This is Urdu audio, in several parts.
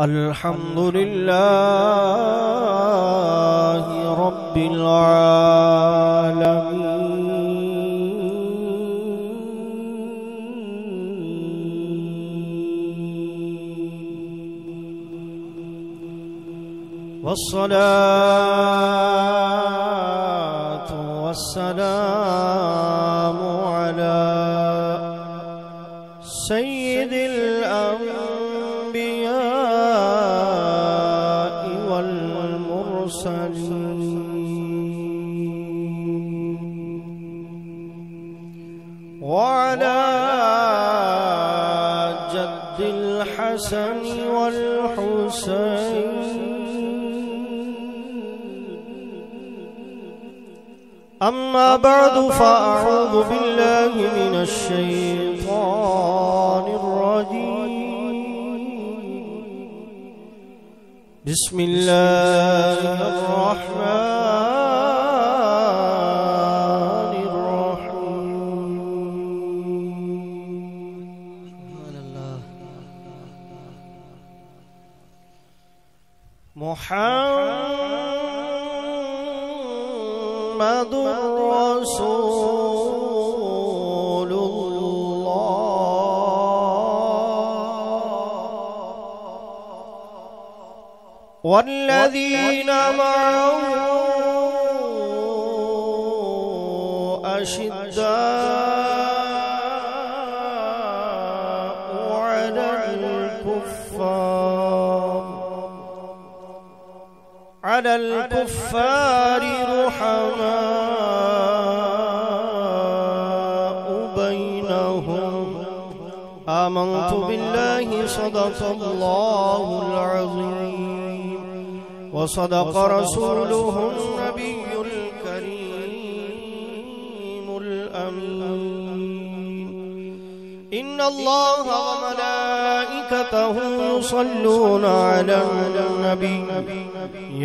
الحمد لله رب العالمين. والصلاة والسلام على سيد الحسن والحسين. أما بعد فأعوذ بالله من الشيطان الرجيم. بسم الله الرحمن والذين معه أشداء على الكفار. على الكفار رحماء بينهم. آمنت بالله صدق الله العظيم. وصدق رسوله النبي الكريم الأمين. إن الله وملائكته يصلون على النبي.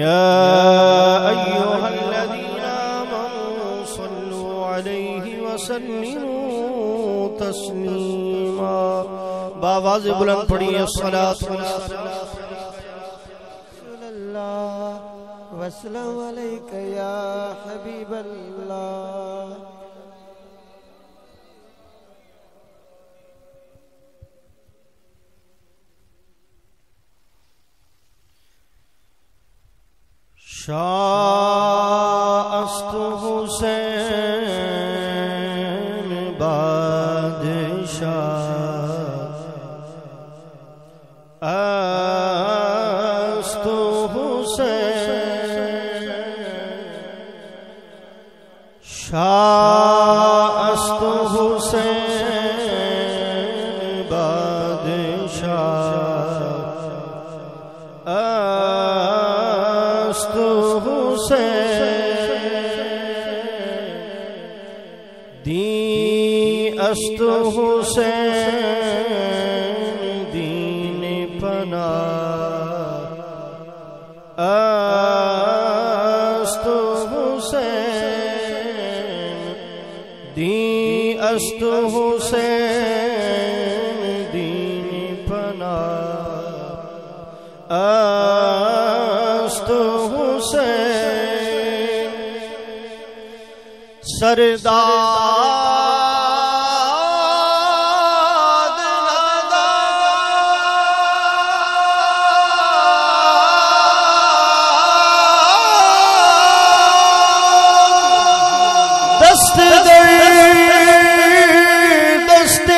يا أيها الذين آمنوا صلوا عليه وسلموا تسليما. بآواز بلند پڑھی الصلاة رسول وسلم عليك يا حبيب الله شاست حسین بادشاہ سردار دست در دست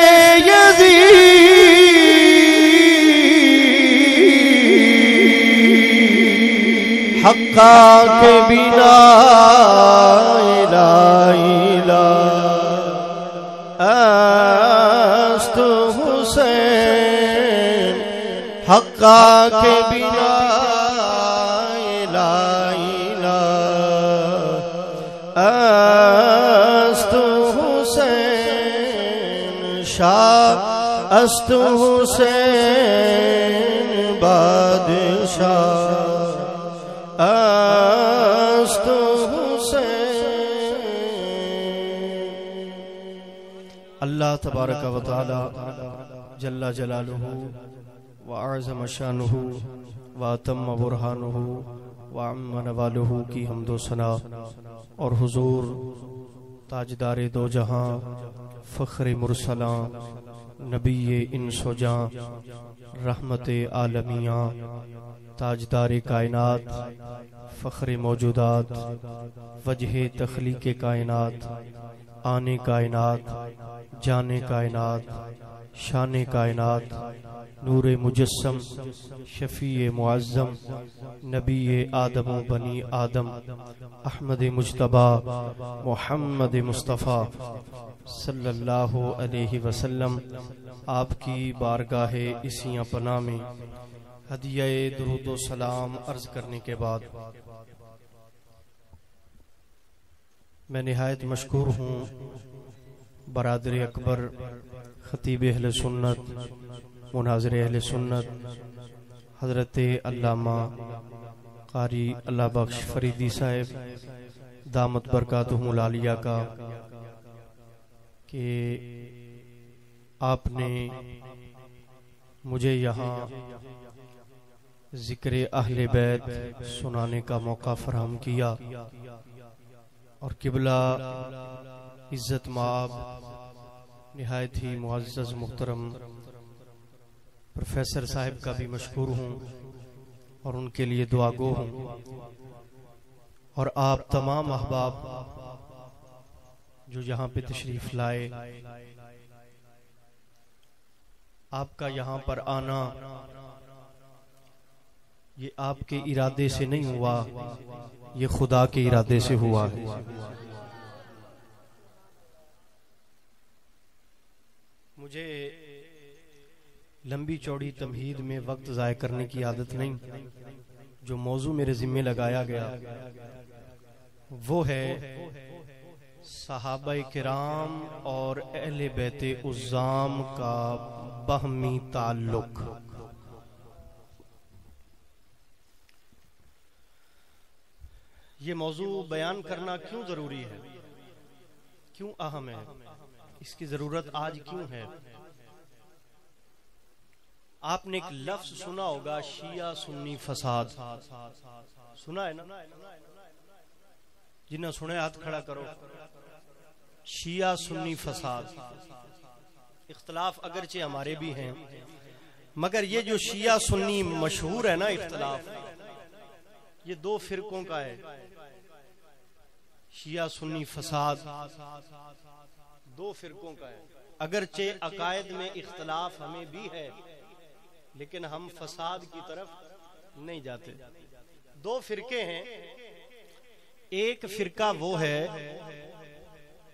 حقا کے بنا است حسین حقا کے بنا۔ است حسین شاہ۔ است حسین تبارک و تعالی جل جلالہ وأعظم شانه وأتم برهانه وعم نواله کی حمد و ثنا اور حضور تاجدار دو جہاں فخر مرسلاں نبی انس و جاں رحمت عالمیاں تاجدار کائنات فخر موجودات وجہ تخلیق کائنات آنے کائنات، جانے کائنات شان کائنات، نور مجسم، شفیع معظم، نبی آدم و بنی آدم، احمد مجتبہ محمد مصطفیٰ صلی اللہ علیہ وسلم، آپ کی بارگاہ اسیاں پناہ میں، ہدیہ درود و سلام عرض کرنے کے بعد۔ میں نہایت مشکور ہوں۔ برادر اکبر، خطیب اہل سنت، مناظر اہل سنت، حضرت علامہ قاری اللہ بخش فریدی صاحب، دامت برکاتہم العالیہ کا، کہ آپ نے مجھے یہاں ذکر اہل بیت سنانے کا موقع فراہم کیا۔ اور قبلہ، عزت ماب نہایت ہی معزز محترم پروفیسر صاحب کا بھی مشکور ہوں اور ان کے لیے دعا گو ہوں۔ اور آپ تمام احباب جو یہاں پہ تشریف لائے، آپ کا یہاں پر آنا، یہ آپ کے ارادے سے نہیں ہوا۔ یہ خدا کے ارادے سے ہوا ہے۔ مجھے لمبی چوڑی تمہید میں وقت ضائع کرنے کی عادت نہیں، جو موضوع میرے ذمہ لگایا گیا۔ وہ ہے صحابہ کرام اور اہل بیت عزام کا بہمی تعلق۔ یہ موضوع بیان کرنا کیوں ضروری ہے؟ کیوں اہم ہے؟ اس کی ضرورت آج کیوں ہے؟ آپ نے ایک لفظ سنا ہوگا شیعہ سنی فساد۔ سنا ہے نا؟ جنہیں سنے ہاتھ کھڑا کرو۔ شیعہ سنی فساد۔ اختلاف اگرچہ ہمارے بھی ہیں مگر یہ جو شیعہ سنی مشہور ہے نا اختلاف یہ دو فرقوں کا ہے۔ شیعہ سنی فساد دو فرقوں کا ہے۔ اگرچہ عقائد میں اختلاف ہمیں بھی ہے، لیکن ہم فساد کی طرف نہیں جاتے۔ دو فرقے ہیں۔ ایک فرقہ وہ ہے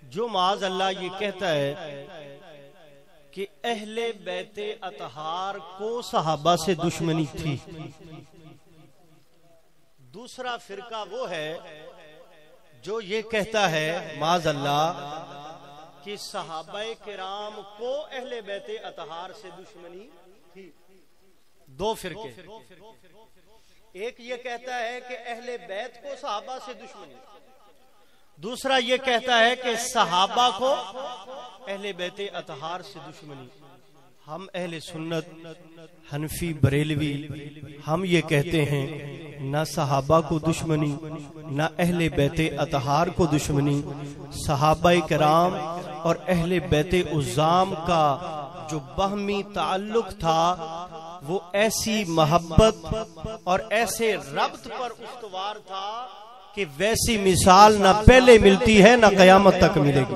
جو معاذ اللہ یہ کہتا ہے کہ اہل بیت اتحار کو صحابہ سے دشمنی تھی۔ دوسرا فرقہ وہ ہے جو یہ کہتا ہے معاذ اللہ کہ صحابہ کرام کو اہل بیت اتحار سے دشمنی تھی۔ دو فرقے۔ ایک یہ کہتا ہے کہ اہل بیت کو صحابہ سے دشمنی دوسرا یہ کہتا ہے کہ صحابہ کو اہل بیت اتحار سے دشمنی ہم اہل سنت، حنفی، بریلوی، ہم یہ کہتے ہیں نہ صحابہ کو دشمنی، نہ اہل بیت اتحار کو دشمنی۔ صحابہ کرام اور اہل بیت عزام کا جو بہمی تعلق تھا، وہ ایسی محبت اور ایسے ربط پر استوار تھا کہ ویسی مثال نہ پہلے ملتی ہے، نہ قیامت تک ملے گی۔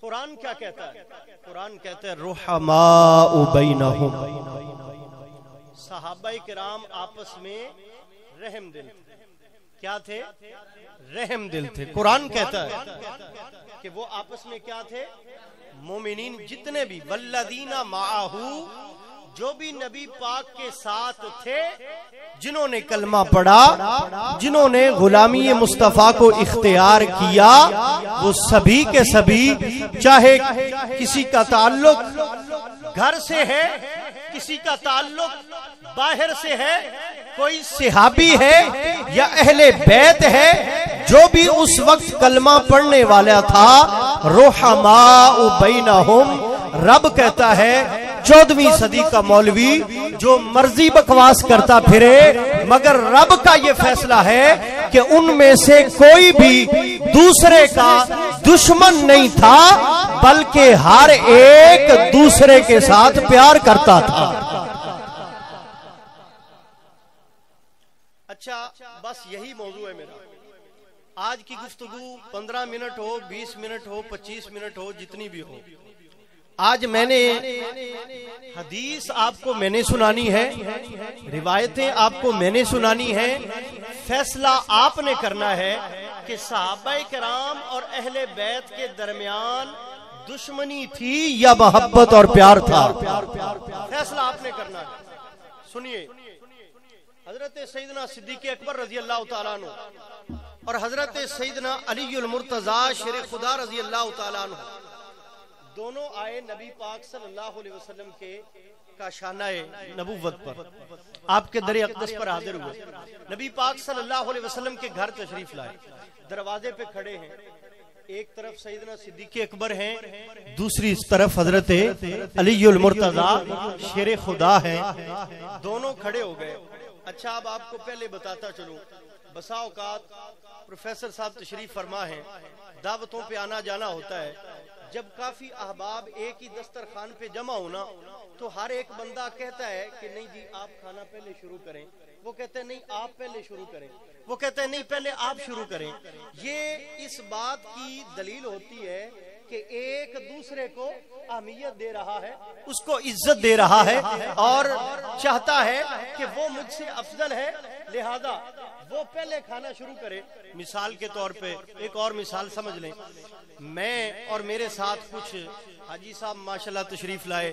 قرآن کیا کہتا ہے؟ قرآن کہتا ہے، رحماء بینہم۔ صحابہ کرام آپس میں رحم دل تھے۔ کیا تھے؟ رحم دل تھے۔ قرآن کہتا ہے کہ وہ آپس میں کیا تھے؟ مومنین جتنے بھی، والذین معاہو جو بھی نبی پاک کے ساتھ تھے، جنہوں نے کلمہ پڑھا، جنہوں نے غلامی مصطفیٰ کو اختیار کیا، وہ سبھی کے سبھی، چاہے کسی کا تعلق گھر سے ہے، کسی کا تعلق باہر سے ہے، کوئی صحابی ہے یا اہل بیت ہے، جو بھی اس وقت کلمہ پڑھنے والا تھا روحما بینہم، رب کہتا ہے، چودویں صدی کا مولوی جو مرضی بکواس کرتا پھرے، مگر رب کا یہ فیصلہ ہے کہ ان میں سے کوئی بھی دوسرے کا دشمن نہیں تھا بلکہ ہر ایک دوسرے کے ساتھ پیار کرتا تھا۔ اچھا بس یہی موضوع ہے میرا۔ آج کی گفتگو پندرہ منٹ ہو، بیس منٹ ہو، پچیس منٹ ہو، جتنی بھی ہو۔ آج میں نے حدیث آپ کو میں نے سنانی ہے، روایتیں آپ کو میں نے سنانی ہے۔ فیصلہ آپ نے کرنا ہے کہ صحابہ کرام اور اہل بیت کے درمیان دشمنی تھی یا محبت اور پیار تھا؟ فیصلہ آپ نے کرنا ہے۔ سنیے، حضرت سیدنا صدیق اکبر رضی اللہ تعالیٰ عنہ اور حضرت سیدنا علی المرتضی شیر خدا رضی اللہ تعالیٰ عنہ دونوں آئے نبی پاک صلی اللہ علیہ وسلم کے کا شانہ نبوت پر۔ آپ کے در اقدس پر حاضر ہوئے۔ نبی پاک صلی اللہ علیہ وسلم کے گھر تشریف لائے۔ دروازے پہ کھڑے ہیں۔ ایک طرف سیدنا صدیق اکبر ہیں دوسری طرف حضرت علی المرتضی شیر خدا ہیں۔ دونوں کھڑے ہو گئے۔ اچھا اب آپ کو پہلے بتاتا چلوں۔ بسا اوقات پروفیسر صاحب تشریف فرما ہے دعوتوں پہ آنا جانا ہوتا ہے۔ جب کافی احباب ایک ہی دسترخوان پہ جمع ہونا تو ہر ایک بندہ کہتا ہے کہ نہیں جی آپ کھانا پہلے شروع کریں۔ وہ کہتے ہیں نہیں آپ پہلے شروع کریں۔ وہ کہتے ہیں، نہیں، پہلے آپ شروع کریں۔ یہ اس بات کی دلیل ہوتی ہے کہ ایک دوسرے کو اہمیت دے رہا ہے، اس کو عزت دے رہا ہے اور چاہتا ہے کہ وہ مجھ سے افضل ہے۔ لہذا وہ پہلے کھانا شروع کرے۔ مثال کے طور پہ ایک اور مثال سمجھ لیں۔ میں اور میرے ساتھ کچھ حاجی صاحب، ماشاءاللہ تشریف لائے،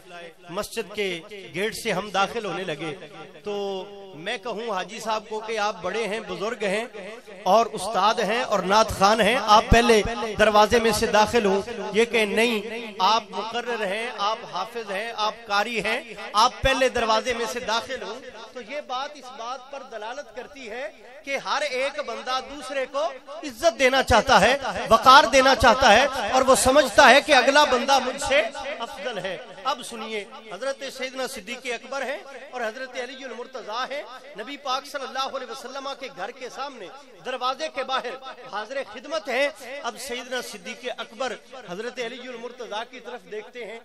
مسجد کے گیٹ سے ہم داخل ہونے لگے۔ تو میں کہوں حاجی صاحب کو کہ آپ بڑے ہیں، بزرگ ہیں اور استاد ہیں اور نات خان ہیں۔ آپ پہلے دروازے میں سے داخل ہوں۔ یہ کہ نہیں، آپ مقرر ہیں، آپ حافظ ہیں، آپ کاری ہیں، آپ پہلے دروازے میں سے داخل ہوں۔ تو یہ بات اس بات پر دلالت کرتی ہے کہ ہر ایک بندہ دوسرے کو عزت دینا چاہتا ہے، وقار دینا چاہتا ہے اور وہ سمجھتا ہے کہ اگلا بندہ مجھ سے افضل ہے۔ اب سنیے، حضرت سیدنا صدیق اکبر ہے اور حضرت علی المرتضی ہے نبی پاک صلی اللہ علیہ وسلم کے گھر کے سامنے، دروازے کے باہر حاضر خدمت ہے اب سیدنا صدیق اکبر حضرت علی المرتضی کی طرف دیکھتے ہیں۔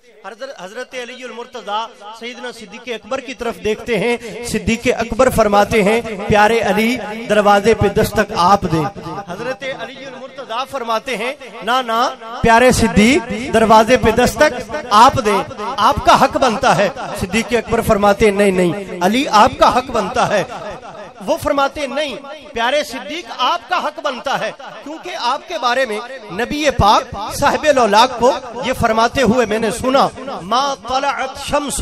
حضرت علی المرتضی سیدنا صدیق اکبر کی طرف دیکھتے ہیں۔ صدیق اکبر فرماتے ہیں، پیارے علی، دروازے پہ دستک آپ دیں۔ حضرت علی المرتضی فرماتے ہیں نا نا پیارے صدیق، دروازے پہ دستک آپ دیں آپ کا حق بنتا ہے۔ صدیق اکبر فرماتے نہیں نہیں، علی آپ کا حق بنتا ہے۔ وہ فرماتے نہیں، پیارے صدیق آپ کا حق بنتا ہے۔ کیونکہ آپ کے بارے میں نبی پاک صاحب الاولاق کو یہ فرماتے ہوئے میں نے سنا۔ ما طلعت شمس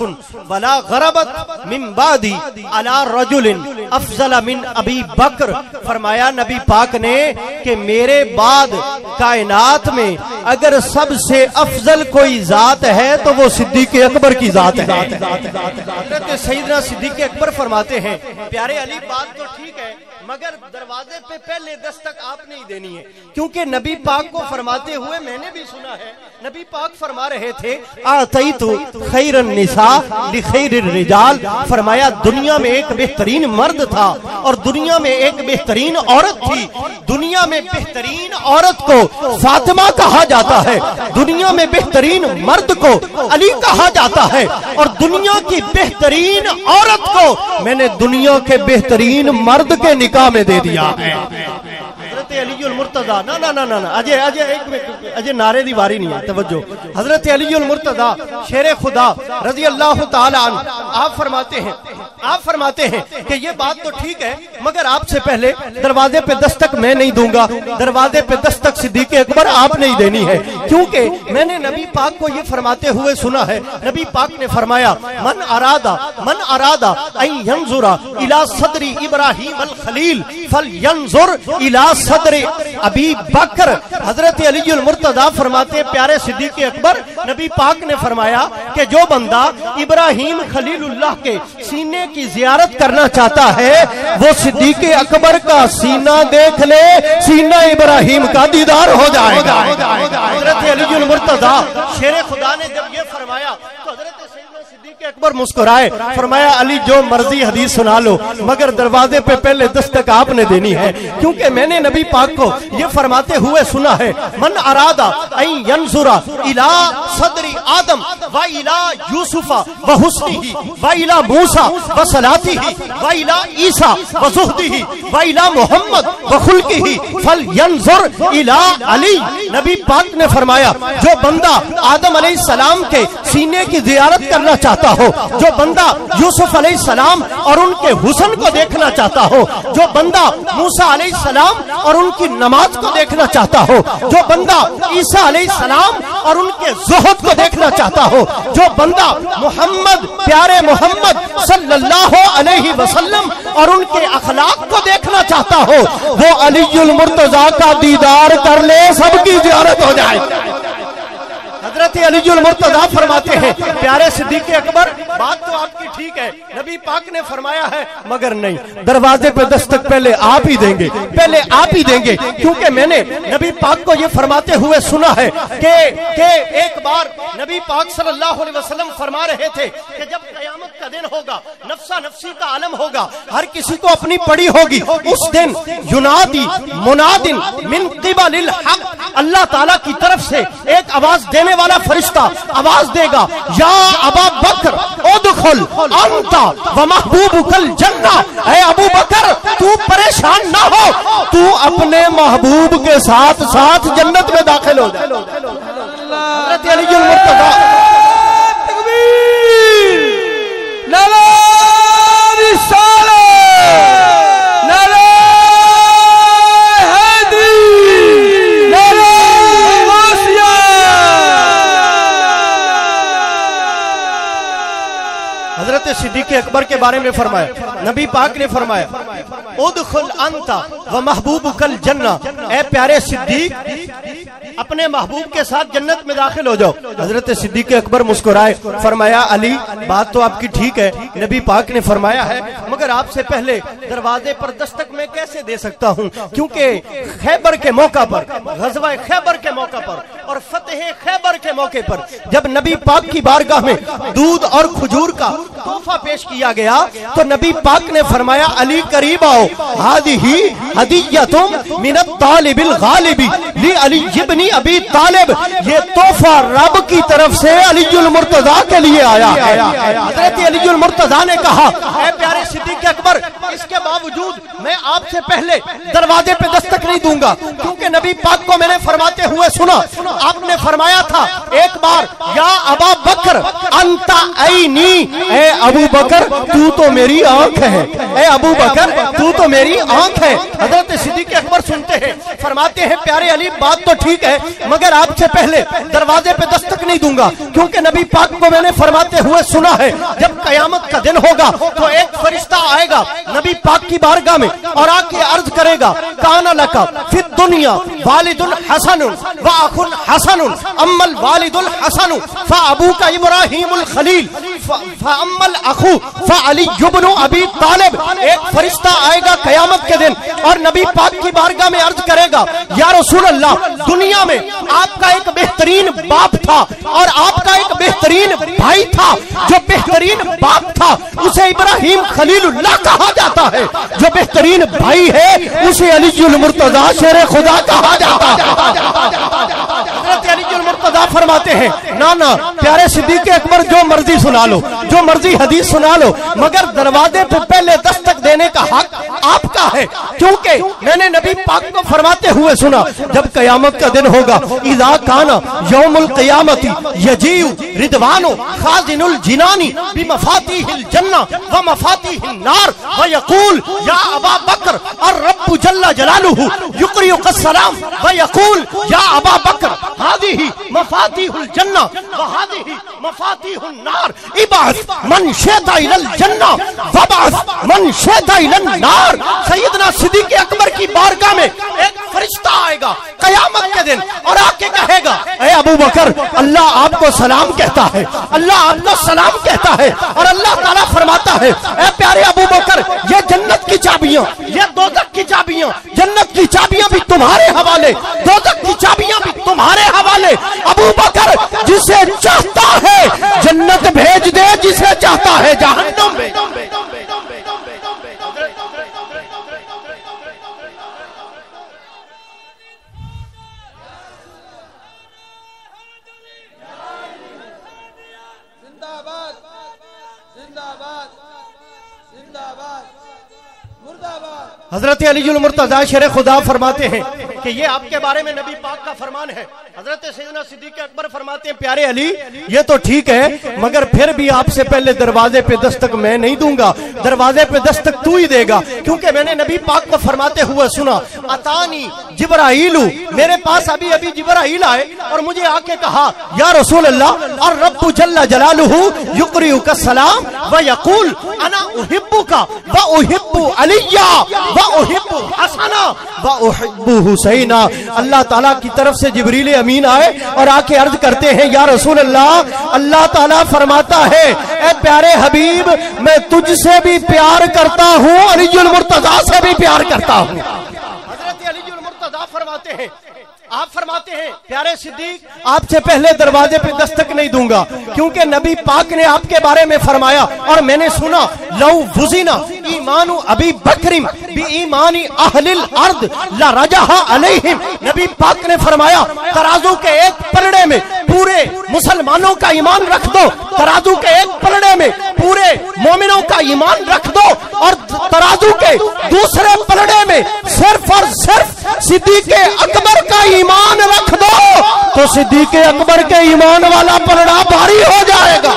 ولا غربت من بعدی علی رجل افضل من ابی بکر فرمایا نبی پاک نے کہ میرے بعد کائنات میں اگر سب سے افضل کوئی ذات ہے تو وہ صدیق اکبر کی ذات ہے۔ حضرت سیدنا صدیق اکبر فرماتے ہیں، پیارے علی، بات تو ٹھیک ہے مگر دروازے پہ پہلے دستک آپ نہیں دینی ہے۔ کیونکہ نبی پاک کو فرماتے ہوئے میں نے بھی سنا ہے، نبی پاک فرما رہے تھے آتیتو خیر النساء لخیر الرجال۔ فرمایا، دنیا میں ایک بہترین مرد تھا اور دنیا میں ایک بہترین عورت تھی۔ دنیا میں بہترین عورت کو فاطمہ کہا جاتا ہے۔ دنیا میں بہترین مرد کو علی کہا جاتا ہے۔ اور دنیا کی بہترین عورت کو میں نے دنیا کے بہترین مرد کے نکاح میں دے دیا حضرت علی المرتضی. نا نا نا نا اجے اجے، ایک اجے نعرے دی واری نہیں ہے. توجہ. حضرت علی المرتضی، شیر خدا رضی اللہ تعالی عنہ. آپ فرماتے ہیں، آپ فرماتے ہیں کہ یہ بات تو ٹھیک ہے، مگر آپ سے پہلے دروازے پہ دستک میں نہیں دوں گا. دروازے پہ دستک صدیق اکبر آپ نہیں دینی ہے. کیونکہ میں نے نبی پاک کو یہ فرماتے ہوئے سنا ہے، نبی پاک نے فرمایا، من ارادہ من ارادہ این ینظر الى صدر ابراہیم الخلیل فلینظر الى صدری صدر ابی بکر حضرت علی المرتضی فرماتے پیارے صدیق اکبر، نبی پاک نے فرمایا کہ جو بندہ ابراہیم خلیل اللہ کے سینے کی زیارت کرنا چاہتا ہے، وہ صدیق اکبر کا سینہ دیکھ لے، سینہ ابراہیم کا دیدار ہو جائے گا۔ حضرت علی المرتضی شیر خدا نے جب یہ فرمایا تو حضرت سیدنا صدیق اکبر مسکرائے، فرمایا، علی، جو مرضی حدیث سنا لو، مگر دروازے پہ پہلے دستک آپ نے دینی ہے۔ کیونکہ میں نے نبی پاک کو یہ فرماتے ہوئے سنا ہے، من ارادہ این ینظر الى صدر آدم و الى یوسف و حسنہ و الى موسیٰ و صلاتہ و الى عیسیٰ و زہدہ و الى محمد و خلقہ فل ینظر الى علی۔ نبی پاک نے فرمایا، جو بندہ آدم علیہ السلام کے سینے کی زیارت کرنا چاہتا ہو جو بندہ یوسف علیہ السلام اور ان کے حسن کو دیکھنا چاہتا ہو، جو بندہ موسیٰ علیہ السلام اور ان کی نماز کو دیکھنا چاہتا ہو، جو بندہ عیسیٰ علیہ السلام اور ان کے زہد کو دیکھنا چاہتا ہو، جو بندہ محمد، پیارے محمد صلی اللہ علیہ وسلم اور ان کے اخلاق کو دیکھنا چاہتا ہو، وہ علی المرتضی کا دیدار کر لے، سب کی زیارت ہو جائے۔ حضرت علی المرتضی فرماتے ہیں پیارے صدیق اکبر بات تو آپ ٹھیک ہے، نبی پاک نے فرمایا ہے، مگر نہیں۔ دروازے پہ دستک پہلے آپ ہی دیں گے، پہلے آپ ہی دیں گے۔ کیونکہ میں نے نبی پاک کو یہ فرماتے ہوئے سنا ہے کہ کہ ایک بار نبی پاک صلی اللہ علیہ وسلم فرما رہے تھے کہ جب قیامت کا دن ہوگا، نفسا نفسی کا عالم ہوگا، ہر کسی کو اپنی پڑی ہوگی۔ اس دن ینادی منادن من قبل الحق، اللہ تعالیٰ کی طرف سے ایک آواز دینے والا فرشتہ آواز دے گا، یا ابا بکر، ادخل انت و محبوب کل اے ابو بکر، تو پریشان نہ ہو، تو اپنے محبوب کے ساتھ ساتھ جنت میں داخل ہو جائے حضرت علی المرتضی حضرت صدیق اکبر کے بارے میں فرمایا، نبی پاک نے فرمایا، ادخل انتا و محبوب کل جنہ اے پیارے صدیق اپنے محبوب کے ساتھ جنت میں داخل ہو جاؤ۔ حضرت صدیق اکبر مسکرائے، فرمایا، علی، بات تو آپ کی ٹھیک ہے، نبی پاک نے فرمایا ہے، مگر آپ سے پہلے دروازے پر دستک میں کیسے دے سکتا ہوں؟ کیونکہ خیبر کے موقع پر، غزوہ خیبر کے موقع پر اور فتح خیبر کے موقع پر جب نبی پاک کی بارگاہ میں دودھ اور کھجور کا تحفہ پیش کیا گیا، تو نبی پاک نے فرمایا، علی قریب آؤ۔ ہادی ہدیتم من الطالب الغالب لی علی ابن ابی طالب، یہ تحفہ رب کی طرف سے علی المرتضی کے لیے آیا ہے۔ حضرت علی المرتضی نے کہا، اے پیارے صدیق اکبر، اس کے باوجود میں آپ سے پہلے دروازے پہ دستک نہیں دوں گا، کیونکہ نبی پاک کو میں نے فرماتے ہوئے سنا، آپ نے فرمایا تھا، ایک بار، یا ابا بکر انتا اینی اے ابو بکر، تو تو میری آنکھ ہے۔ اے ابو بکر، تو تو میری آنکھ ہے۔ حضرت صدیق اکبر سنتے ہیں، فرماتے ہیں، پیارے علی، بات تو ٹھیک ہے مگر آپ سے پہلے دروازے پہ دستک نہیں دوں گا، کیونکہ نبی پاک کو میں نے فرماتے ہوئے سنا ہے، جب قیامت کا دن ہوگا تو ایک فرشتہ آئے گا نبی پاک کی بارگاہ میں اور آ کے عرض کرے گا، کانا لکا فی الدنیا والد الحسن و اخ حسن، اما الوالد الحسن فابوک ابراہیم الخلیل، فاما الاخو فعلی ابن ابی طالب۔ ایک فرشتہ آئے گا قیامت کے دن اور نبی پاک کی بارگاہ میں عرض کرے گا، یا رسول اللہ، دنیا میں آپ کا ایک بہترین باپ تھا اور آپ کا ایک بہترین بھائی تھا، جو بہترین باپ تھا، اسے ابراہیم خلیل اللہ کہا جاتا ہے۔ جو بہترین بھائی ہے، اسے علی المرتضی شیر خدا کہا جاتا ہے۔ حضرت علی المرتضی فرماتے ہیں، نانا، پیارے صدیق اکبر، جو مرضی سنا لو۔ جو مرضی حدیث سنا لو، مگر دروازے پہ پہلے دستک دینے کا حق آپ کا ہے۔ کیونکہ میں نے نبی پاک کو فرماتے ہوئے سنا، جب قیامت کا دن ہوگا، اذا کانا یوم القیامت یجیو ردوانو خازن الجنانی بمفاتیح الجنہ ومفاتیح النار ویقول یا ابا بکر، الرب جل جلالہ یقریق السلام ویقول یا ابا بکر هذه مفاتيح الجنة وهذه مفاتيح النار ابعث من شیتا الجنہ، وبعث، من شیتا النار۔ سیدنا صدیق اکبر کی بارگاہ میں ایک فرشتہ آئے گا، قیامت کے دن، اور آ کے کہے گا، اے ابو بکر، اللہ آپ کو سلام کہتا ہے، اللہ آپ کو سلام کہتا ہے، اور اللہ تعالیٰ فرماتا ہے، اے پیارے ابو بکر، یہ جنت کی چابیاں، یہ دوزک کی چابیاں، جنت کی چابیاں بھی تمہارے حوالے دوزک کی چابیاں بھی تمہارے حوالے۔ ابو بکر، جسے چاہتا ہے، جنت بھیج دے جسے چاہتا ہے جہنم باد حضرت علی المرتضی شیر خدا فرماتے ہیں کہ یہ آپ کے بارے میں نبی پاک کا فرمان ہے۔ حضرت سیدنا صدیق اکبر فرماتے ہیں، پیارے علی، یہ تو ٹھیک ہے، مگر پھر بھی آپ سے پہلے دروازے پہ دستک میں نہیں دوں گا۔ دروازے پہ دستک تو ہی دے گا۔ کیونکہ میں نے نبی پاک کو فرماتے ہوئے سنا، اتانی جبرائیل میرے پاس ابھی ابھی جبرائیل آئے اور مجھے آ کے کہا، یا رسول اللہ اور رب جل جلالہ یقریئک السلام و یقول انا احبک و احب علی و احب حسنا و احب حسینا۔ اللہ تعالیٰ کی طرف سے جبریل امین آئے اور آ کے عرض کرتے ہیں، یا رسول اللہ اللہ تعالیٰ فرماتا ہے، اے پیارے حبیب، میں تجھ سے بھی پیار کرتا ہوں علی المرتضی سے بھی پیار کرتا ہوں حضرت علی المرتضی فرماتے ہیں آپ فرماتے ہیں پیارے صدیق آپ سے پہلے دروازے پہ دستک نہیں دوں گا کیونکہ نبی پاک نے آپ کے بارے میں فرمایا اور میں نے سنا لو وزینا ایمان ابی بکرم بی ایمان اہل الارض لا رجحا علیہم۔ نبی پاک نے فرمایا ترازو کے ایک پلڑے میں پورے مسلمانوں کا ایمان رکھ دو ترازو کے ایک پلڑے میں پورے مومنوں کا ایمان رکھ دو اور ترازو کے دوسرے پلڑے میں صرف اور صرف صدیق اکبر کا ایمان رکھ دو تو صدیق اکبر کے ایمان والا پلڑا بھاری ہو جائے گا۔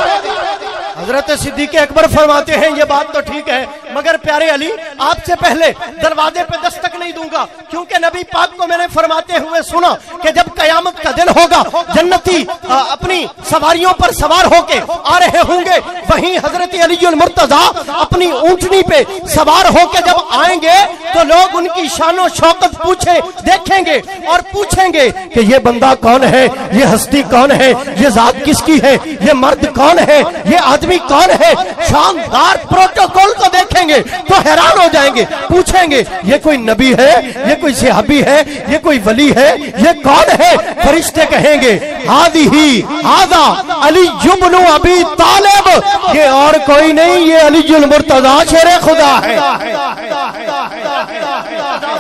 حضرت صدیق اکبر فرماتے ہیں، یہ بات تو ٹھیک ہے، مگر پیارے علی، آپ سے پہلے دروازے پہ دستک نہیں دوں گا، کیونکہ نبی پاک کو میں نے فرماتے ہوئے سنا کہ جب قیامت کا دن ہوگا، جنتی اپنی سواریوں پر سوار ہو کے آ رہے ہوں گے، وہیں حضرت علی المرتضی اپنی اونٹنی پہ سوار ہو کے جب آئیں گے، تو لوگ ان کی شان و شوقت پوچھے دیکھیں گے اور پوچھیں گے کہ یہ بندہ کون ہے، یہ ہستی کون ہے، یہ ذات کس کی ہے، یہ مرد کون ہے، یہ آدمی کون ہے؟ شاندار پروٹوکول کو دیکھیں گے تو حیران ہو جائیں گے، پوچھیں گے، یہ کوئی نبی ہے؟ یہ کوئی صحابی ہے؟ یہ کوئی ولی ہے؟ یہ کون ہے؟ فرشتے کہیں گے، ہادی ہی ہادا علی جبن ابی طالب. یہ اور کوئی نہیں، یہ علی المرتضی شیر خدا ہے۔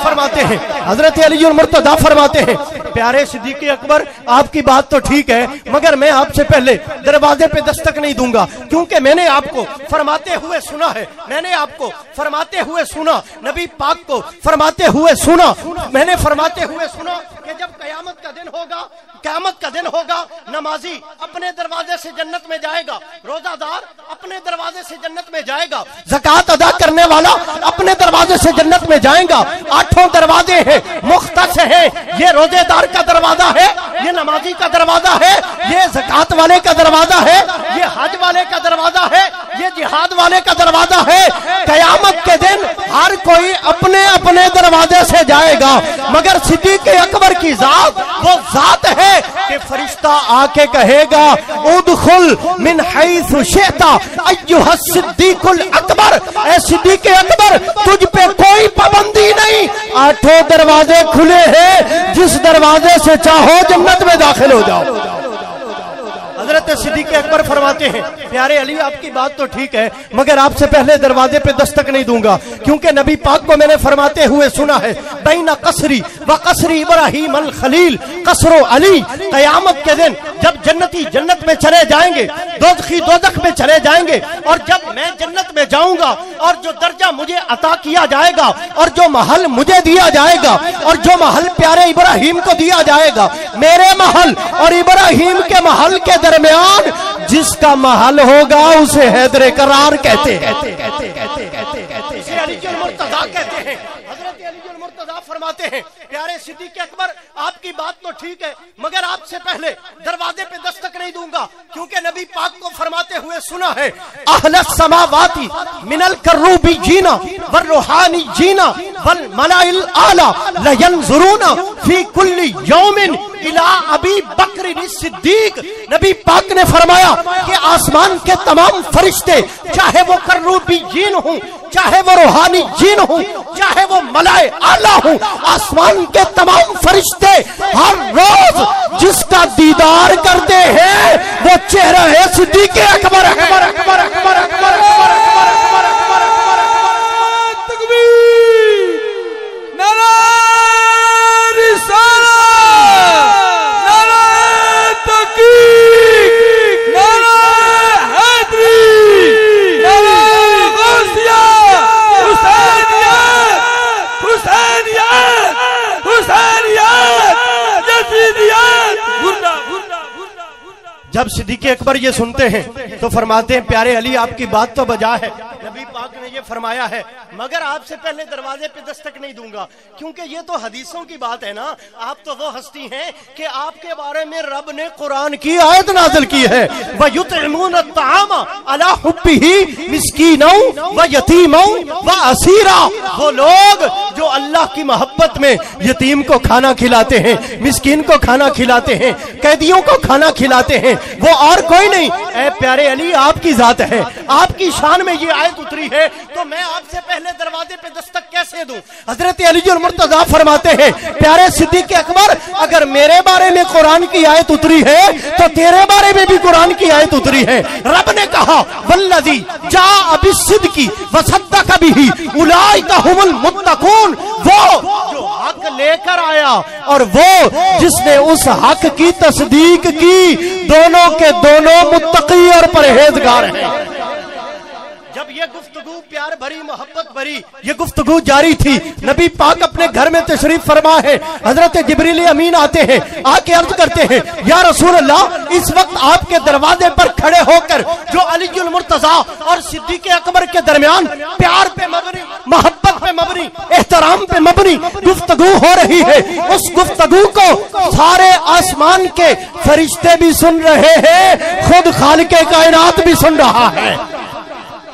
فرماتے ہیں۔ حضرت علی المرتضی فرماتے ہیں، پیارے صدیق اکبر، آپ کی بات تو ٹھیک ہے، مگر میں آپ سے پہلے دروازے پہ دستک نہیں دوں گا، کیونکہ میں نے آپ کو فرماتے ہوئے سنا ہے۔ میں نے آپ کو فرماتے ہوئے سنا، نبی پاک کو فرماتے ہوئے سنا۔ میں نے فرماتے ہوئے سنا کہ جب قیامت کا دن ہوگا، قیامت کا دن ہوگا، نمازی اپنے دروازے سے جنت میں جائے گا روزہ دار اپنے دروازے سے جنت میں جائے گا زکات ادا کرنے والا اپنے دروازے سے جنت میں جائے گا۔ آٹھوں دروازے ہیں، مختص ہے یہ روزے دار کا دروازہ ہے، یہ نمازی کا دروازہ ہے، یہ زکات والے کا دروازہ ہے، یہ حج والے کا دروازہ ہے، یہ جہاد والے کا دروازہ ہے۔ قیامت کے دن ہر کوئی اپنے اپنے دروازے سے جائے گا، مگر صدیق اکبر کی ذات وہ ذات ہے کہ فرشتہ آ کے کہے گا، ادخل من حیث شئتا ایوہ الصدیق الاکبر. اے صدیق اکبر، تجھ پہ کوئی پابندی نہیں آٹھوں دروازے کھلے ہیں۔ جس دروازے سے چاہو جنت میں داخل ہو جاؤ۔ حضرت صدیق اکبر فرماتے ہیں، پیارے علی، آپ کی بات تو ٹھیک ہے، مگر آپ سے پہلے دروازے پہ دستک نہیں دوں گا، کیونکہ نبی پاک کو میں نے فرماتے ہوئے سنا ہے، بین قصری و قصری ابراہیم الخلیل، قصر و علی، قیامت کے دن جب جنتی جنت میں چلے جائیں گے، دوزخی دوزخ میں چلے جائیں گے، اور جب میں جنت میں جاؤں گا، اور جو درجہ مجھے عطا کیا جائے گا، اور جو محل مجھے دیا جائے گا، اور جو محل پیارے ابراہیم کو دیا جائے گا، میرے محل اور ابراہیم کے محل کے درمیان جس کا محل ہوگا اسے حیدر قرار کہتے ہیں۔ فرماتے ہیں، پیارے صدیق اکبر، آپ کی بات تو ٹھیک ہے، مگر آپ سے پہلے دروازے پہ دستک نہیں دوں گا، کیونکہ نبی پاک کو فرماتے ہوئے سنا ہے، اہل السماواتی من الکروبی جینا والروحانی جینا والملائل آلہ لینظرون فی کل یوم الہ ابی بکر صدیق. نبی پاک نے فرمایا کہ آسمان کے تمام فرشتے، چاہے وہ کروبی جین ہوں چاہے وہ روحانی جین ہوں چاہے وہ ملائے آلہ ہوں آسمان کے تمام فرشتے ہر روز جس کا دیدار کرتے ہیں، وہ چہرہ ہے صدیق اکبر اکبر اکبر اکبر جب صدیق اکبر یہ سنتے ہیں تو فرماتے ہیں، پیارے علی، آپ کی بات تو بجا ہے۔ نبی پاک نے یہ فرمایا ہے، مگر آپ سے پہلے دروازے پہ دستک نہیں دوں گا۔ کیونکہ یہ تو حدیثوں کی بات ہے نا۔ آپ تو وہ ہستی ہیں کہ آپ کے بارے میں رب نے قرآن کی آیت نازل کی ہے۔ وَيُطْعِمُونَ الطَّعَامَ عَلَى حُبِّهِ مِسْكِينًا وَيَتِيمًا وَأَسِيرَا۔ وہ لوگ جو اللہ کی محبت میں یتیم کو کھانا کھلاتے ہیں، مسکین کو کھانا کھلاتے ہیں، قیدیوں کو کھانا کھلاتے ہیں، وہ اور کوئی نہیں۔ اے پیارے علی، آپ کی ذات ہے۔ آپ کی شان میں یہ آیت اتری ہے، تو میں آپ سے پہلے دروازے پہ دستک کیسے دوں؟ حضرت علی جی اور مرتضی فرماتے ہیں، پیارے صدیق اکبر، اگر میرے بارے میں قرآن کی آیت اتری ہے، تو تیرے بارے میں بھی قرآن کی آیت اتری ہے۔ رب نے کہا، والذی جا ابی صدقی وصدق بھی اولائک هم المتقون، وہ جو حق لے کر آیا اور وہ جس نے اس حق کی تصدیق کی، دونوں کے دونوں متقی اور پرہیزگار ہیں۔ یہ گفتگو پیار بھری، محبت بھری، یہ گفتگو جاری تھی۔ نبی پاک اپنے گھر میں تشریف فرما ہے۔ حضرت جبریل امین آتے ہیں آ کے عرض کرتے ہیں، یا رسول اللہ، اس وقت آپ کے دروازے پر کھڑے ہو کر، جو علی المرتضی اور صدیق اکبر کے درمیان پیار پہ مبنی، محبت پہ مبنی، احترام پہ مبنی گفتگو ہو رہی ہے۔ اس گفتگو کو سارے آسمان کے فرشتے بھی سن رہے ہیں، خود خالق کائنات بھی سن رہا ہے۔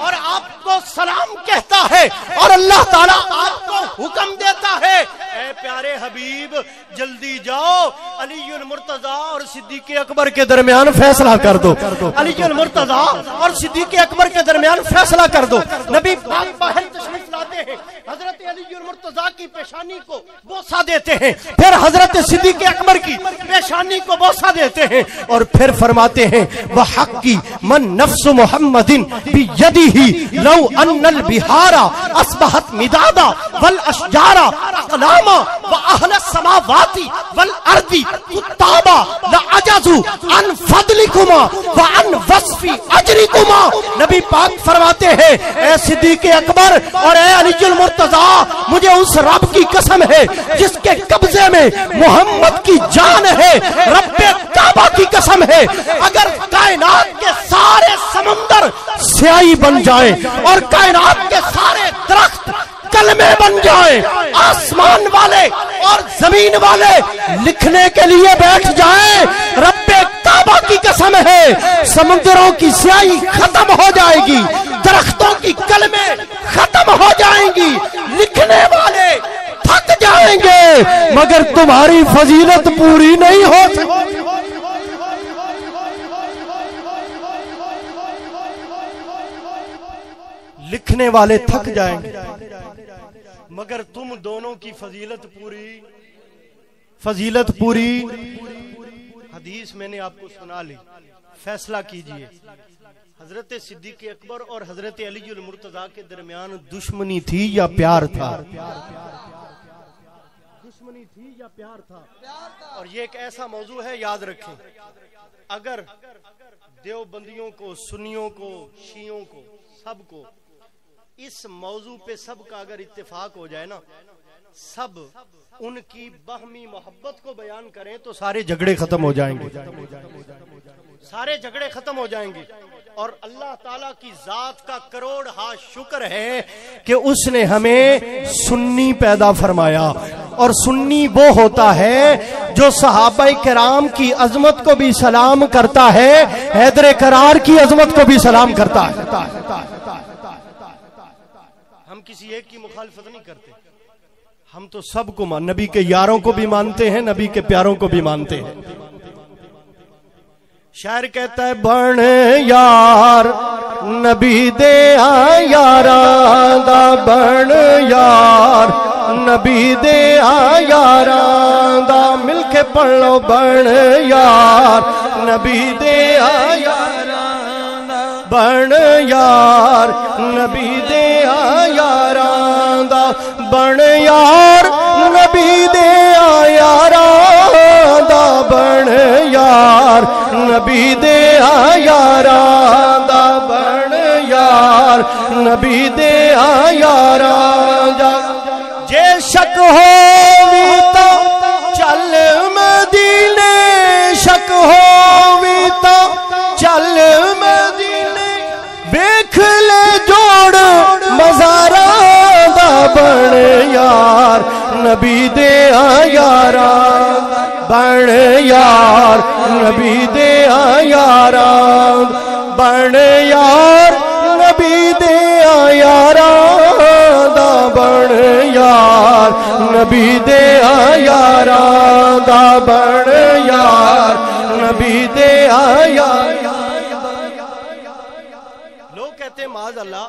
اور آپ کو سلام کہتا ہے اور اللہ تعالیٰ آپ کو حکم دیتا ہے۔ اے پیارے حبیب، جلدی جاؤ، علی المرتضی اور صدیق اکبر کے درمیان فیصلہ کر دو۔ علی المرتضی اور صدیق اکبر کے درمیان فیصلہ کر دو۔ نبی پاک باہر تشریف لاتے ہیں۔ حضرت علی المرتضی کی پیشانی کو بوسا دیتے ہیں۔ پھر حضرت صدیق اکبر کی پیشانی کو بوسا دیتے ہیں۔ اور پھر فرماتے ہیں، وحق کی من نفس محمد بیدی ہی لو لو ان البہارا اصبحت مدادا والاشجارا اقلاما واہل السماوات والارض کتابا لعجزو ان فضلکما وان وصف اجرکما نبی پاک فرماتے ہیں، اے صدیق اکبر اور اے علی المرتضی مجھے اس رب کی قسم ہے جس کے قبضے میں محمد کی جان ہے، رب کعبہ کی قسم ہے۔ اگر کائنات کے سارے سمندر سیاہی بن جائے اور کائنات کے سارے درخت کلمے بن جائیں آسمان والے اور زمین والے لکھنے کے لیے بیٹھ جائیں۔ رب کعبہ کی قسم ہے، سمندروں کی سیاہی ختم ہو جائے گی، درختوں کی کلمے ختم ہو جائیں گی، لکھنے والے تھک جائیں گے۔ مگر تمہاری فضیلت پوری نہیں ہو سکتی۔ اٹھنے والے تھک جائیں گے۔ مگر تم دونوں کی فضیلت پوری۔ فضیلت پوری۔ حدیث میں نے آپ کو سنا لی۔ فیصلہ کیجیے۔ حضرت صدیق اکبر اور حضرت علی المرتضی کے درمیان دشمنی تھی یا پیار تھا؟ دشمنی تھی یا پیار تھا؟ اور یہ ایک ایسا موضوع ہے یاد رکھیں۔ اگر دیوبندیوں کو سنیوں کو شیعوں کو سب کو اس موضوع پہ سب کا اگر اتفاق ہو جائے نا، سب ان کی بہمی محبت کو بیان کریں تو سارے جھگڑے ختم ہو جائیں گے۔ سارے جھگڑے ختم ہو جائیں گے۔ اور اللہ تعالیٰ کی ذات کا کروڑ ہا شکر ہے کہ اس نے ہمیں سنی پیدا فرمایا۔ اور سنی وہ ہوتا ہے جو صحابہ کرام کی عظمت کو بھی سلام کرتا ہے، حیدر کرار کی عظمت کو بھی سلام کرتا ہے۔ کسی ایک کی مخالفت نہیں کرتے۔ ہم تو سب کو مان نبی کے یاروں کو بھی مانتے ہیں، نبی کے پیاروں کو بھی مانتے ہیں۔ شاعر کہتا ہے بن یار، نبی دے یار دا بن یار، نبی دے یار دا مل کے پڑھ لو بن یار، نبی دے یار بن یار، نبی دے بن یار، نبی دے یار دا بن یار، نبی دے یار دا بن یار، نبی دے یار دا جے شک ہو تو چل مدینے، شک ہو تو چل مدینے، ویکھ لے جوڑ، مزارا دا بن یار، نبی دے یار بن یار، نبی دے یار بن یار، نبی دے یار دا بن یار، نبی دے یار دا بن یار، نبی دے یار لوگ کہتے ہیں معاذ اللہ،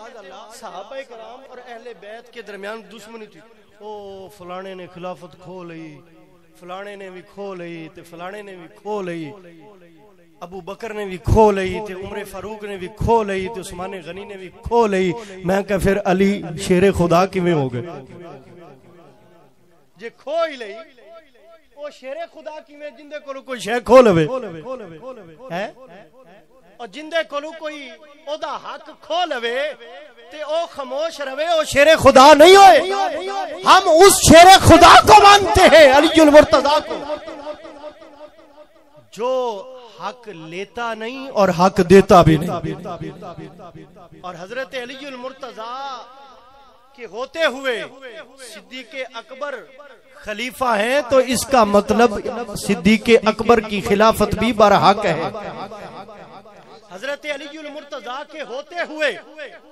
صحابہ کرام اور اہل بیت کے درمیان دشمنی تھی۔ فلانے نے خلافت کھو لئی، فلانے نے بھی کھو لئی تے فلانے نے بھی کھو لئی، ابو بکر نے بھی کھو لئی تے عمر فاروق نے بھی کھو لئی تے عثمان غنی نے بھی کھو لئی۔ میں کہ پھر علی شیر خدا کیویں ہو گئے؟ جے کھو ہی لئی، او شیر خدا کیویں جندے کولو کوئی شے کھو لوے؟ ہے؟ اور جندے کولو کوئی او دا حق کھو لوے تے او خاموش روے او شیر خدا نہیں ہوئے۔ ہم اس شیر خدا کو مانتے ہیں، علی المرتضی کو۔ جو حق لیتا نہیں اور حق دیتا بھی نہیں۔ اور حضرت علی المرتضی کے ہوتے ہوئے صدیق اکبر خلیفہ ہیں تو اس کا مطلب صدیق اکبر کی خلافت بھی برحق ہے۔ حضرت علی المرتضی کے ہوتے ہوئے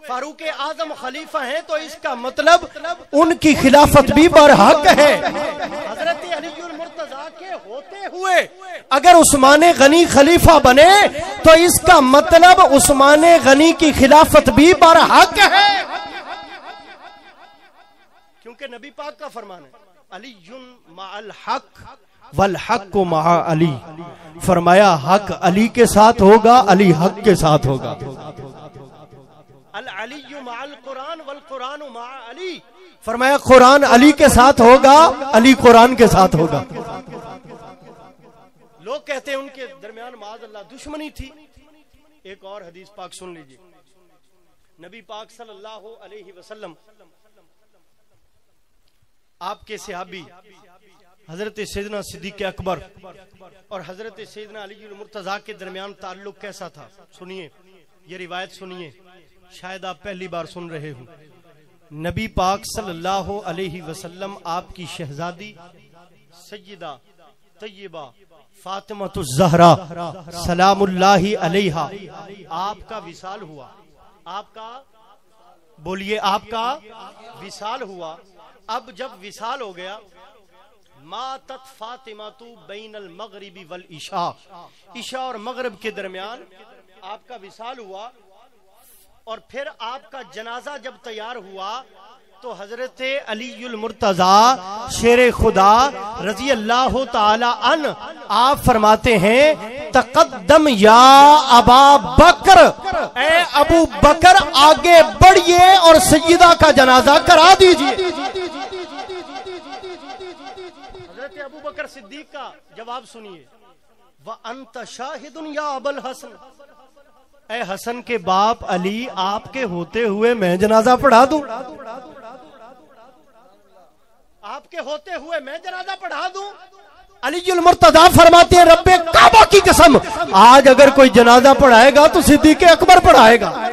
فاروق اعظم خلیفہ ہیں تو اس کا مطلب ان کی خلافت بھی برحق ہے۔ حضرت علی المرتضی کے ہوتے ہوئے اگر عثمان غنی خلیفہ بنے تو اس کا مطلب عثمان غنی کی خلافت بھی برحق ہے۔ کیونکہ نبی پاک کا فرمان ہے علی مع الحق۔ والحق مع علی۔ فرمایا حق علی کے ساتھ ہوگا علی حق کے ساتھ ہوگا۔ العلی مع القرآن والقرآن مع علی۔ فرمایا قرآن علی کے ساتھ ہوگا علی قرآن کے ساتھ ہوگا۔ لوگ کہتے ہیں ان کے درمیان معاذ اللہ دشمنی تھی۔ ایک اور حدیث پاک سن لیجیے۔ نبی پاک صلی اللہ علیہ وسلم آپ کے صحابی حضرت سیدنا صدیق اکبر اور حضرت سیدنا علی المرتضی کے درمیان تعلق کیسا تھا؟ سنیے، یہ روایت سنیے، شاید آپ پہلی بار سن رہے ہوں۔ نبی پاک صلی اللہ علیہ وسلم، آپ کی شہزادی سیدہ طیبہ فاطمہ الزہرا سلام اللہ علیہ آپ کا وصال ہوا۔ آپ کا، بولیے، آپ کا وصال ہوا۔ اب جب وصال ہو گیا ماتت فاطمہ تو بین المغربی والعشاء. عشاء اور مغرب کے درمیان آپ کا وصال ہوا اور پھر آپ کا جنازہ جب تیار ہوا تو حضرت علی المرتضی شیر خدا رضی اللہ تعالی ان آپ فرماتے ہیں، تقدم یا ابا بکر، اے ابو بکر، آگے بڑھئے اور سیدہ کا جنازہ کرا دیجیے حضرت ابو بکر صدیق کا جواب سنیے۔ وَأَنْتَ شَاهِدٌ یا ابو الحسن۔ اے حسن کے باپ علی، آپ کے ہوتے ہوئے میں جنازہ پڑھا دوں۔ آپ کے ہوتے ہوئے میں جنازہ پڑھا دوں۔ علی المرتضی فرماتے ہیں، رب کعبہ کی قسم، آج اگر کوئی جنازہ پڑھائے گا تو صدیق اکبر پڑھائے گا۔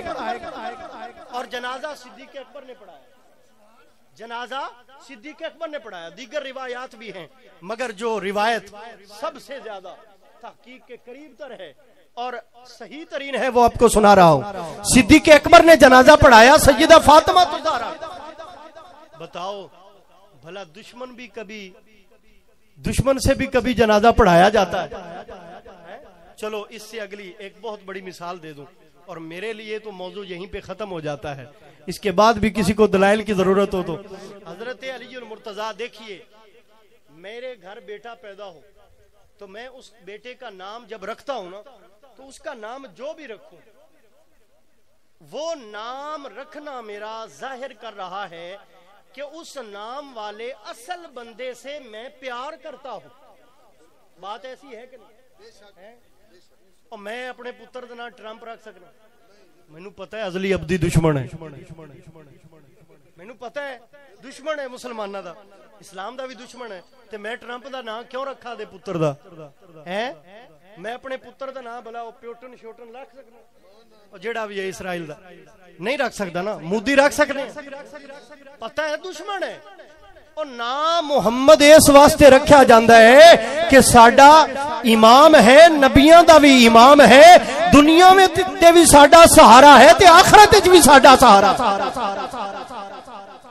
اور جنازہ صدیق اکبر نے پڑھایا۔ جنازہ صدیق اکبر نے پڑھایا، دیگر روایات بھی ہیں، مگر جو روایت سب سے زیادہ تحقیق کے قریب تر ہے اور صحیح ترین ہے، وہ آپ کو سنا رہا ہوں۔ صدیق اکبر نے جنازہ پڑھایا، سیدہ فاطمہ تزارا بتاؤ، بھلا دشمن بھی کبھی، دشمن سے بھی کبھی جنازہ پڑھایا جاتا ہے؟ چلو، اس سے اگلی ایک بہت بڑی مثال دے دوں۔ اور میرے لیے تو موضوع یہیں پہ ختم ہو جاتا ہے۔ اس کے بعد بھی کسی کو دلائل کی ضرورت ہو تو۔ حضرت علی المرتضی دیکھیے میرے گھر بیٹا پیدا ہو تو میں اس بیٹے کا نام جب رکھتا ہوں نا تو اس کا نام جو بھی رکھوں وہ نام رکھنا میرا ظاہر کر رہا ہے کہ اس نام والے اصل بندے سے میں پیار کرتا ہوں۔ بات ایسی ہے کہ نہیں؟ اور میں اپنے پتر کا نام ٹرمپ رکھ سکنا مینو پتا ہے ازلی ابدی دشمن ہے مینو پتا ہے دشمن ہے مسلمانہ دا اسلام دا بھی دشمن ہے تے میں ٹرمپ دا نام کیوں رکھا دے پتر دا ہے میں اپنے پتر دا نام بلا پیوٹن شوٹن رکھ سکنا جیڑا بھی ہے اسرائیل دا نہیں رکھ سکتا نا مودی رکھ سکتے پتا ہے دشمن ہے اور نام محمد اس واسطے رکھا جاندہ ہے کہ ساڈا امام ہے، نبیاں دا بھی امام ہے، دنیا میں تے بھی ساڈا سہارا ہے تے آخرت بھی ساڈا سہارا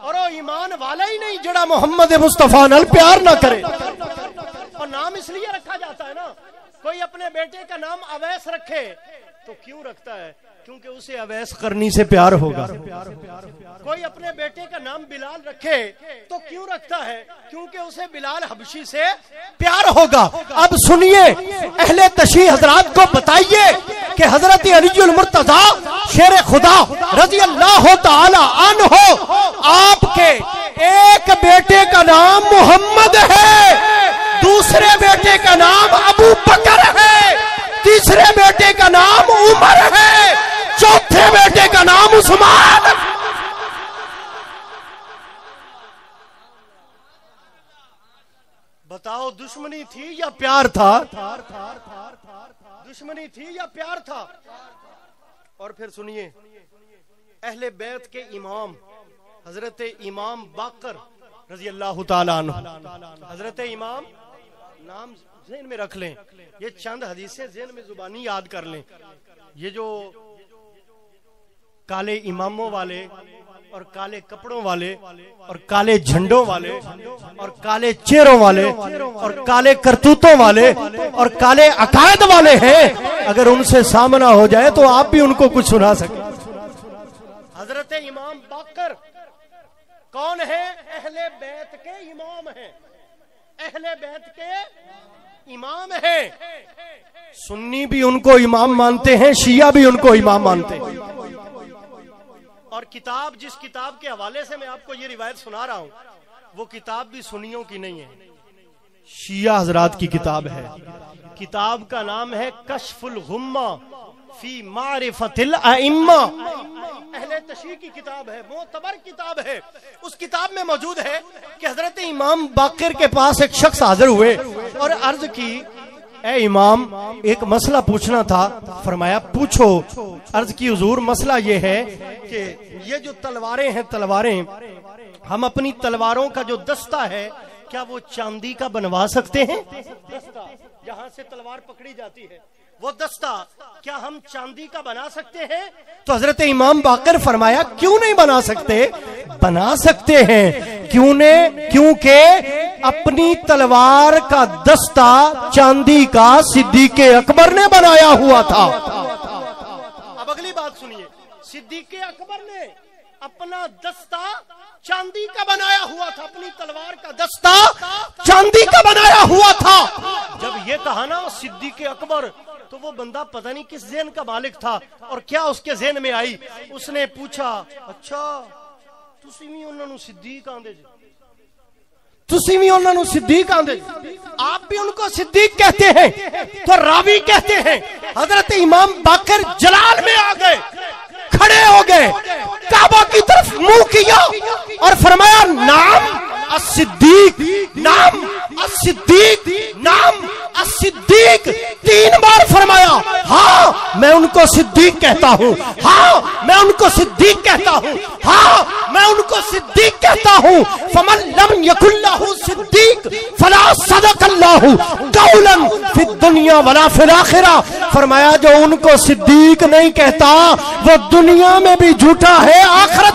اور وہ ایمان والا ہی نہیں جڑا محمد مصطفیٰ نال پیار نہ کرے۔ اور نام اس لیے رکھا جاتا ہے نا، کوئی اپنے بیٹے کا نام اویس رکھے تو کیوں رکھتا ہے؟ کیونکہ اسے اویس کرنی سے پیار ہوگا۔ کوئی اپنے بیٹے کا نام بلال رکھے تو کیوں رکھتا ہے؟ کیونکہ اسے بلال حبشی سے پیار ہوگا۔ اب سنیے، اہل تشیح حضرات کو بتائیے کہ حضرت علی المرتضی شیر خدا رضی اللہ تعالی عنہ آپ کے ایک بیٹے کا نام محمد ہے، دوسرے بیٹے کا نام ابو بکر ہے، تیسرے بیٹے کا نام عمر ہے چوتھے بیٹے کا نام عثمان بتاؤ دشمنی تھی یا پیار تھا؟ دشمنی تھی یا پیار تھا؟ اور پھر سنیے، اہل بیت کے امام، حضرت امام باقر رضی اللہ تعالیٰ عنہ۔ حضرت امام، نام ذہن میں رکھ لیں، یہ چند حدیثیں ذہن میں زبانی یاد کر لیں۔ یہ جو کالے اماموں والے اور کالے کپڑوں والے، اور کالے جھنڈوں والے، اور کالے چہروں والے، اور کالے کرتوتوں والے، اور کالے عقائد والے ہیں۔ اگر ان سے سامنا ہو جائے تو آپ بھی ان کو کچھ سنا سکیں۔ حضرت امام باقر کون ہے اہل بیت کے امام ہیں۔ اہل بیت کے امام ہے سنی بھی ان کو امام مانتے ہیں، شیعہ بھی ان کو امام مانتے ہیں۔ اور کتاب جس کتاب کے حوالے سے میں آپ کو یہ روایت سنا رہا ہوں وہ کتاب بھی سنیوں کی نہیں ہے۔ شیعہ حضرات کی کتاب ہے۔ کتاب کا نام ہے کشف الغمہ فی معرفت الائمہ۔ اہل تشیح کی کتاب ہے معتبر کتاب ہے۔ اس کتاب میں موجود ہے کہ حضرت امام باقر کے پاس ایک شخص حاضر ہوئے اور عرض کی اے امام، ایک مسئلہ پوچھنا تھا۔ فرمایا، پوچھو۔ عرض کی حضور، مسئلہ یہ ہے کہ یہ جو تلواریں ہیں، تلواریں، ہم اپنی تلواروں کا جو دستہ ہے، کیا وہ چاندی کا بنوا سکتے ہیں؟ جہاں سے تلوار پکڑی جاتی ہے۔ وہ دستہ کیا ہم چاندی کا بنا سکتے ہیں؟ تو حضرت امام باقر فرمایا کیوں نہیں بنا سکتے؟ بنا سکتے ہیں۔ کیوں نے؟ کیونکہ اپنی تلوار کا دستہ چاندی کا صدیق اکبر نے بنایا ہوا تھا۔ اب اگلی بات سنیے۔ صدیق اکبر نے اپنا دستہ چاندی کا بنایا ہوا تھا۔ اپنی تلوار کا دستہ چاندی کا بنایا ہوا تھا۔ جب یہ کہا نا صدیق اکبر تو وہ بندہ پتہ نہیں کس ذہن کا مالک تھا اور کیا اس کے ذہن میں آئی۔ اس نے پوچھا اچھا تسی بھی انہوں نے صدیق آندے جی۔ تسی بھی انہوں نے صدیق آندے جی۔ آپ بھی ان کو صدیق کہتے ہیں تو راوی کہتے ہیں۔ حضرت امام باقر جلال میں آ گئے، کھڑے ہو گئے، کعبہ کی طرف منہ کیا اور فرمایا نام الصدیق نام الصدیق نام الصدیق، تین بار فرمایا ہاں میں ان کو صدیق کہتا ہوں ہاں میں ان کو صدیق کہتا ہوں ہاں میں ان کو صدیق کہتا ہوں، فمن لم یک اللہ صدیق، فلا صدق اللہ قولا فی الدنیا ولا فی الاخرہ۔ فرمایا، جو ان کو صدیق نہیں کہتا، وہ دنیا میں بھی جھوٹا ہے، آخرت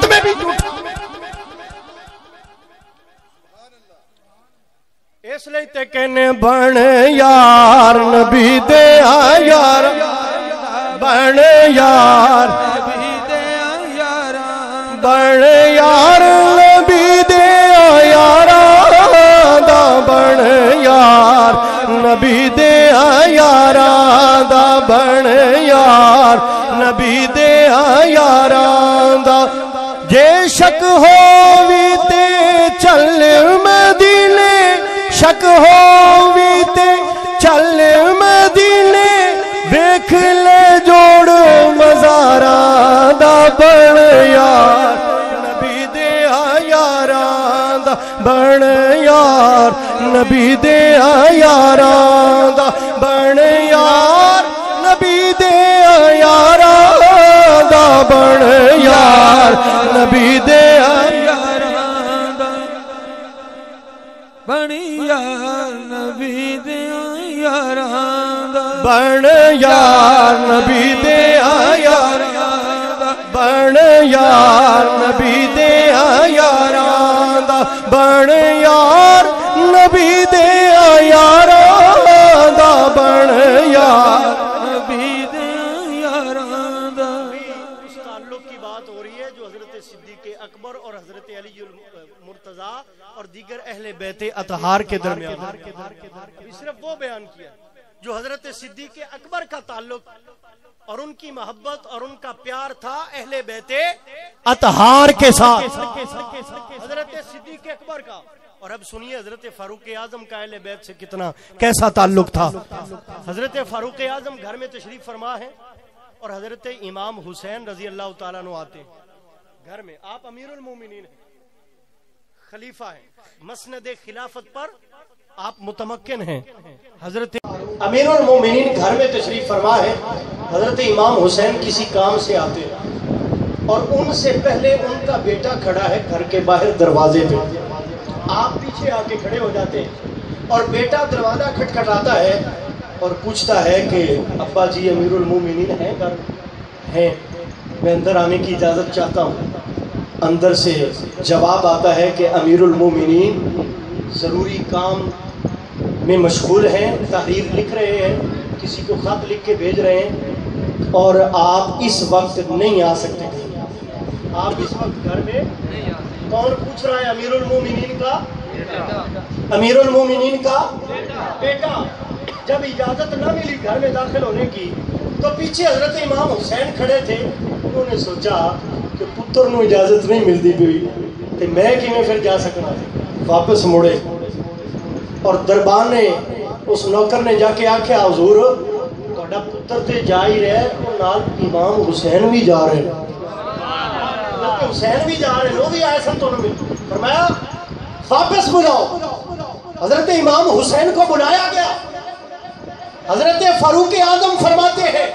اس لیے تے کہنے بن یار، نبی دے یار، بن یار بن یار، نبی دے یار، دا بن یار، نبی دے یار، دا بن یار، نبی دے یار یار، نبی دیا یاراں دا بن یار، نبی دے یاراں دا بن یار، نبی دیا یاراں دا بن یار، نبی دے یاراں دا بن یار، نبی دے یاراں دا بن یار، نبی بیت اطہار کے درمیان۔ صرف وہ بیان کیا جو حضرت صدیق اکبر کا تعلق اور ان کی محبت اور ان کا پیار تھا اہل بیت اطہار کے ساتھ۔ حضرت صدیق اکبر کا۔ اور اب سنیے حضرت فاروق اعظم کا اہل بیت سے کتنا کیسا تعلق تھا۔ حضرت فاروق اعظم گھر میں تشریف فرما ہے اور حضرت امام حسین رضی اللہ تعالیٰ نو آتے ہیں۔ گھر میں آپ امیر المومنین ہیں۔ خلیفہ ہیں مسند خلافت پر آپ متمکن ہیں۔ حضرت امیر المومنین گھر میں تشریف فرما ہے۔ حضرت امام حسین کسی کام سے آتے ہیں۔ اور ان سے پہلے ان کا بیٹا کھڑا ہے گھر کے باہر دروازے پہ۔ آپ پیچھے آ کے کھڑے ہو جاتے ہیں۔ اور بیٹا دروازہ کھٹکھٹاتا ہے اور پوچھتا ہے کہ ابا جی امیر المومنین ہیں گھر ہیں۔ میں اندر آنے کی اجازت چاہتا ہوں۔ اندر سے جواب آتا ہے کہ امیر المومنین ضروری کام میں مشغول ہیں، تحریر لکھ رہے ہیں، کسی کو خط لکھ کے بھیج رہے ہیں اور آپ اس وقت نہیں آ سکتے۔ آپ اس وقت گھر میں کون پوچھ رہا ہے امیر المومنین کا؟ امیر المومنین کا؟ بیٹا، جب اجازت نہ ملی گھر میں داخل ہونے کی تو پیچھے حضرت امام حسین کھڑے تھے۔ انہوں نے سوچا کہ پتر نو اجازت نہیں ملتی پئی تے میں کیویں پھر جا سکنا واپس مڑے اور دربان نے اس نوکر نے جا کے آکھیا، حضور، تہاڈا پتر تے جا ہی رہا ہے اور نال امام حسین بھی جا رہے ہیں۔ حسین بھی جا رہے ہیں وہ بھی آئے سن تو انہوں فرمایا، واپس بلاؤ۔ حضرت امام حسین کو بلایا گیا۔ حضرت فاروق اعظم فرماتے ہیں،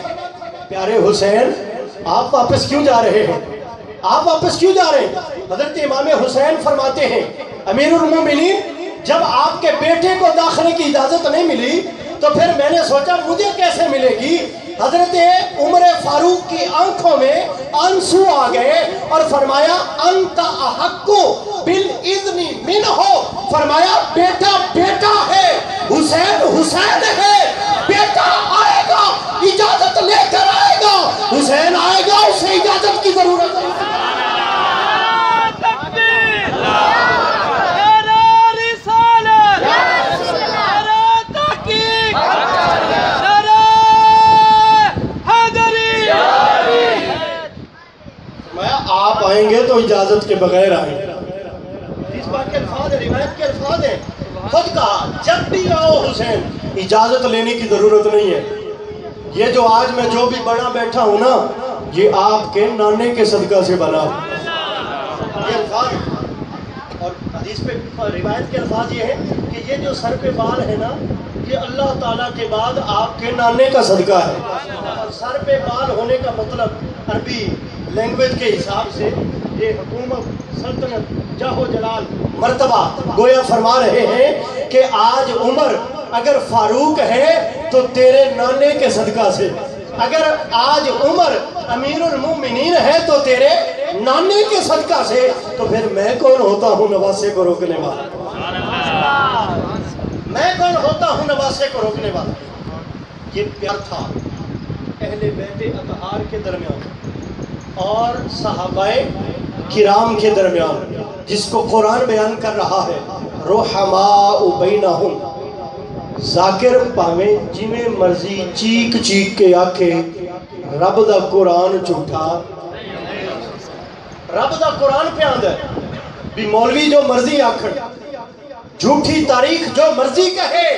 پیارے حسین، آپ واپس کیوں جا رہے ہیں؟ آپ واپس کیوں جا رہے ہیں؟ حضرت امام حسین فرماتے ہیں، امیر المومنین، جب آپ کے بیٹے کو داخلے کی اجازت نہیں ملی، تو پھر میں نے سوچا، مجھے کیسے ملے گی؟ حضرت عمر فاروق کی آنکھوں میں آنسو آ گئے اور فرمایا، انت احقو بالاذن من ہو فرمایا، بیٹا بیٹا ہے، حسین حسین ہے۔ بیٹا آئے گا اجازت لے کر آئے گا۔ حسین آئے گا اسے اجازت کی ضرورت ہے۔ آپ آئیں گے تو اجازت کے بغیر آئیں گے۔ اس بات کے الفاظ ہیں روایت کے الفاظ ہیں۔ خود کہا جب بھی آؤ حسین اجازت لینے کی ضرورت نہیں ہے۔ یہ جو آج میں جو بھی بڑا بیٹھا ہوں نا، یہ آپ کے نانے کے صدقہ سے بنا۔ یہ الفاظ۔ اور حدیث پہ روایت کے الفاظ یہ ہیں کہ یہ جو سر پہ بال ہے نا، یہ اللہ تعالیٰ کے بعد آپ کے نانے کا صدقہ ہے۔ اور سر پہ بال ہونے کا مطلب عربی لینگویج کے حساب سے یہ حکومت، سلطنت جاہو جلال، مرتبہ گویا فرما رہے ہیں کہ آج عمر اگر فاروق ہے تو تیرے نانے کے صدقہ سے۔ اگر آج عمر امیر المومنین ہے تو تیرے نانے کے صدقہ سے۔ تو پھر میں کون ہوتا ہوں نواسے کو روکنے والا؟ میں کون ہوتا ہوں نواسے کو روکنے والا؟ یہ پیار تھا اہل بیت اطہار کے درمیان اور صحابہ کرام کے درمیان، جس کو قرآن بیان کر رہا ہے روحماء بینہم۔ ذاکر پاویں جویں مرضی چیک چیک کے آکھے، رب دا قرآن جھوٹا۔ رب دا قرآن پہ آندہ ہے۔ بھی مولوی جو مرضی آکھن جھوٹی تاریخ جو مرضی کہے،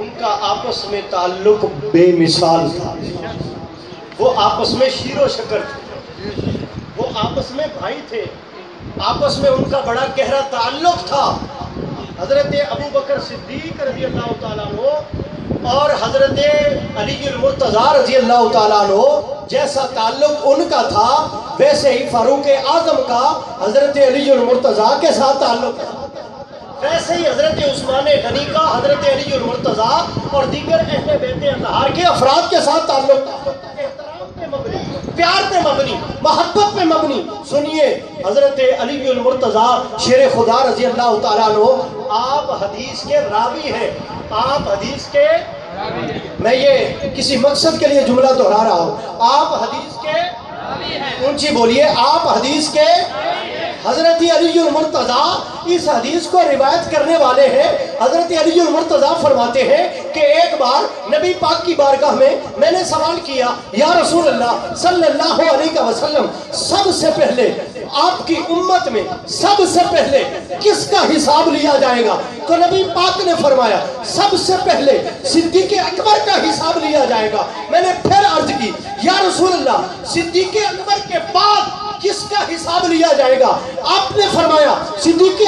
ان کا آپس میں تعلق بے مثال تھا۔ وہ آپس میں شیر و شکر تھے۔ آپس میں بھائی تھے، آپس میں ان کا بڑا گہرا تعلق تھا۔ حضرت ابو بکر صدیق رضی اللہ تعالیٰ عنہ اور حضرت علی المرتضی رضی اللہ تعالیٰ عنہ جیسا تعلق ان کا تھا، ویسے ہی فاروق اعظم کا حضرت علی المرتضی کے ساتھ تعلق تھا۔ ویسے ہی حضرت عثمان غنی کا حضرت علی المرتضی اور دیگر اہل بیت اطہار کے افراد کے ساتھ تعلق تھا۔ پیار پہ مبنی محبت پہ مبنی۔ سنیے حضرت علی المرتضی شیر خدا رضی اللہ تعالیٰ عنہ آپ حدیث کے راوی ہیں۔ آپ حدیث کے میں یہ کسی مقصد کے لیے جملہ دہرا رہا ہوں۔ آپ حدیث کے اونچی بولیے آپ حدیث کے حضرت علی المرتضی اس حدیث کو روایت کرنے والے ہیں۔ حضرت علی المرتضی فرماتے ہیں کہ ایک بار نبی پاک کی بارگاہ میں میں نے سوال کیا، یا رسول اللہ صلی اللہ علیہ وسلم، سب سے پہلے آپ کی امت میں سب سے پہلے کس کا حساب لیا جائے گا؟ تو نبی پاک نے فرمایا، سب سے پہلے صدیق اکبر کا حساب لیا جائے گا۔ میں نے پھر عرض کی، یا رسول اللہ، صدیق اکبر کے بعد کس کا حساب لیا جائے گا؟ آپ نے فرمایا صدیق